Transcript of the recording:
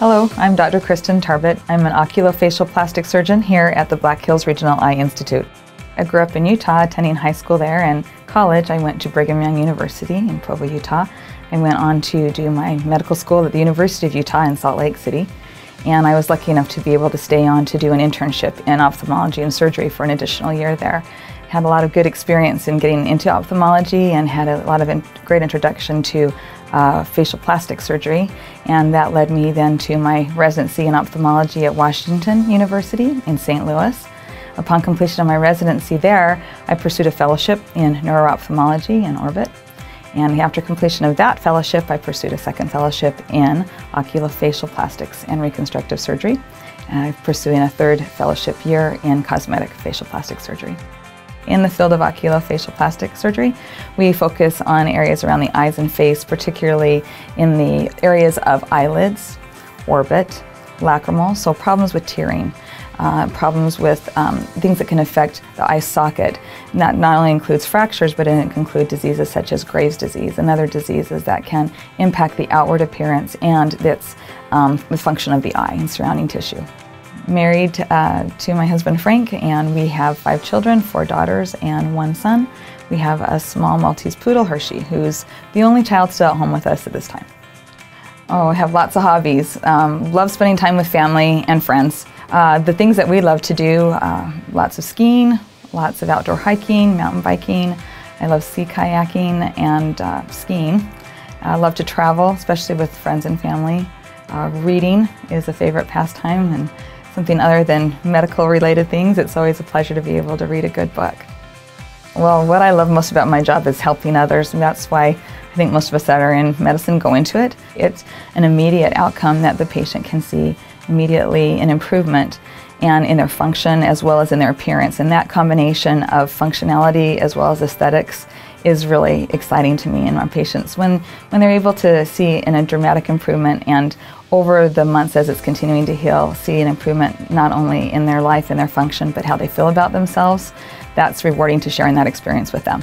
Hello, I'm Dr. Kristin Tarbet. I'm an oculofacial plastic surgeon here at the Black Hills Regional Eye Institute. I grew up in Utah, attending high school there, and college I went to Brigham Young University in Provo, Utah. I went on to do my medical school at the University of Utah in Salt Lake City, and I was lucky enough to be able to stay on to do an internship in ophthalmology and surgery for an additional year there. Had a lot of good experience in getting into ophthalmology and had a lot of in great introduction to uh, facial plastic surgery, and that led me then to my residency in ophthalmology at Washington University in St. Louis. Upon completion of my residency there, I pursued a fellowship in neuroophthalmology in Orbit. And after completion of that fellowship, I pursued a second fellowship in oculofacial plastics and reconstructive surgery. I'm pursuing a third fellowship year in cosmetic facial plastic surgery. In the field of oculofacial plastic surgery, we focus on areas around the eyes and face, particularly in the areas of eyelids, orbit, lacrimal, so problems with tearing. Uh, problems with um, things that can affect the eye socket. And that not only includes fractures, but it can include diseases such as Graves' disease and other diseases that can impact the outward appearance and its, um, the function of the eye and surrounding tissue married uh, to my husband Frank, and we have five children four daughters and one son. We have a small Maltese poodle, Hershey, who's the only child still at home with us at this time. Oh, I have lots of hobbies. Um, love spending time with family and friends. Uh, the things that we love to do uh, lots of skiing, lots of outdoor hiking, mountain biking. I love sea kayaking and uh, skiing. I love to travel, especially with friends and family. Uh, reading is a favorite pastime, and something other than medical related things, it's always a pleasure to be able to read a good book. Well, what I love most about my job is helping others, and that's why I think most of us that are in medicine go into it. It's an immediate outcome that the patient can see immediately an improvement and in their function as well as in their appearance. And that combination of functionality as well as aesthetics is really exciting to me and my patients when, when they're able to see in a dramatic improvement and over the months as it's continuing to heal, see an improvement not only in their life and their function, but how they feel about themselves. That's rewarding to sharing that experience with them.